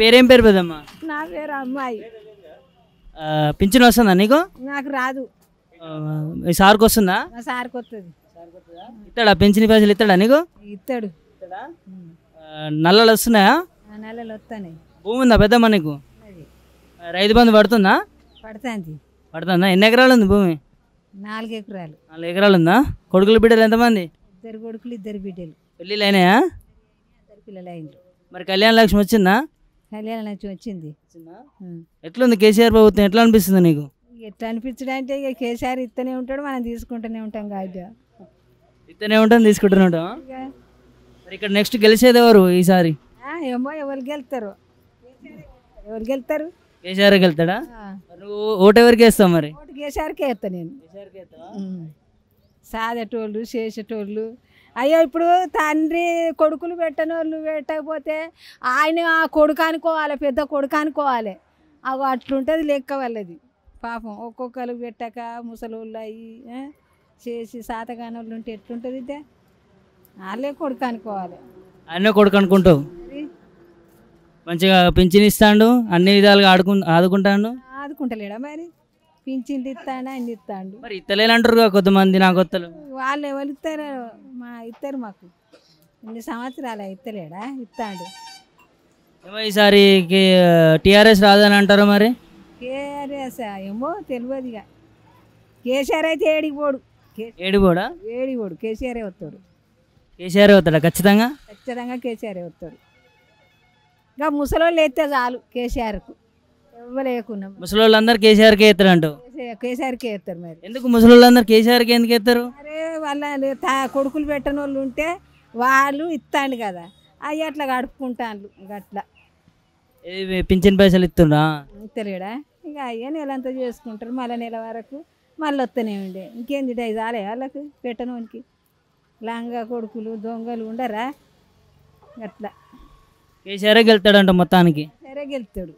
పేరేం పేరు పెద్దమ్మా? నా పేరు అమ్మాయి. పింఛన్ వస్తుందా నీకు? నాకు రాదు. మీ సార్కి వస్తుందా? మా సార్కి వస్తుంది ఇస్తాడా పెన్షన్ పైసలు ఇస్తాడా నీకు? ఇస్తాడు నల్లలు వస్తున్నాయా? ఆ నెలలు వస్తాయి భూమి ఉందా పెద్దమ్మ నీకు? రైతు బంధు పడుతుందా? పడుతుంది. పడుతుందా? ఎన్ని ఎకరాలు ఉంది భూమి? నాలుగు ఎకరాలు. నాలుగు ఎకరాలు ఉందా? కొడుకులు బిడ్డలు ఎంతమంది? ఇద్దరు కొడుకులు ఇద్దరు బిడ్డలు. పెళ్ళిళ్ళు అయినాయా? ఇద్దరు పిల్లలు అయిండ్రు మరి కళ్యాణ లక్ష్మి వచ్చిందా? కళ్యాణం నుంచి వచ్చింది. ఎట్లుంది కేసీఆర్ ప్రభుత్వం? ఎట్లా అనిపిస్తుంది నీకు? ఎట్లా అనిపించడం అంటే ఇక కేసీఆర్ ఇస్తూనే ఉంటాడు మనం తీసుకుంటూనే ఉంటాం కాదు ఇతనే ఉంటాను తీసుకుంటూనే ఉంటాం మరి ఇక్కడ నెక్స్ట్ గెలిచేది ఎవరు ఈసారి? ఏమో ఎవరు గెలుతారు? ఎవరు గెలుతారు? కేసీఆర్ మరి నువ్వు ఓటు ఎవరికి వేస్తావు మరి? ఓటు కేసీఆర్కే వేస్తా నేను. సాదేటోళ్ళు చేసేటోళ్ళు అయ్యో ఇప్పుడు తండ్రి కొడుకులు పెట్టనోళ్ళు పెట్టకపోతే ఆయన ఆ కొడుకు అనుకోవాలి పెద్ద కొడుకు అనుకోవాలి. అవి అట్లుంటుంది లెక్క వాళ్ళది. పాపం ఒక్కొక్కరు పెట్టక ముసలోళ్ళు అయ్యి చేసి సాతగాని వాళ్ళు ఉంటే ఎట్లుంటుంది ఇదే? వాళ్ళే కొడుకు అనుకోవాలి. అన్నీ కొడుకు అనుకుంటావు? మంచిగా పింఛన్ ఇస్తాడు అన్ని విధాలుగా ఆడుకు ఆదుకుంటాడు? ఆదుకుంటలేడా మరి? పింఛన్లు ఇస్తాడు ఆయన ఇస్తాడు. మరి ఇత్తలేనంటారు కదా కొంతమంది నా కొత్తలు వాళ్ళు ఎవరు ఇస్తారు మా ఇస్తారు మాకు. ఇన్ని సంవత్సరాలు ఇస్తలేడా ఇస్తాడు. ఏమో ఈసారి టీఆర్ఎస్ రాదని అంటారు మరి? కేఆర్ఎస్ ఏమో తెలియదు ఇక. కేసీఆర్ అయితే ఏడిపోడా ఏడికి పోడు? కేసీఆరే వస్తాడు. కేసీఆర్ అవుతాడా ఖచ్చితంగా? ఖచ్చితంగా కేసీఆరే వస్తాడు. ఇంకా ముసలోళ్ళు ఎత్తే చాలు కేసీఆర్కు. ఇవ్వలేకున్నాం ముసలి వాళ్ళందరూ కేసీఆర్కే మరి. ఎందుకు ముసలి వాళ్ళందరూ కేసీఆర్కి ఎందుకు ఎత్తారు? అరే వాళ్ళ కొడుకులు పెట్టని వాళ్ళు ఉంటే వాళ్ళు ఇస్తాండు కదా. అవి అట్లా గడుపుకుంటాను గట్లా. ఏది పింఛన్ పైసలు ఇస్తుండ్రా తెలియడా ఇక అయ్యే నెలంతా చేసుకుంటారు మళ్ళీ నెల వరకు. మళ్ళీ వస్తూనే ఉండే. ఇంకేంది డై చాలే వాళ్ళకు పెట్టనోనికి? లంగా కొడుకులు దొంగలు ఉండరా? అట్లా కేసీఆర్ గెలుతాడంట మొత్తానికి. సరే గెలుతాడు.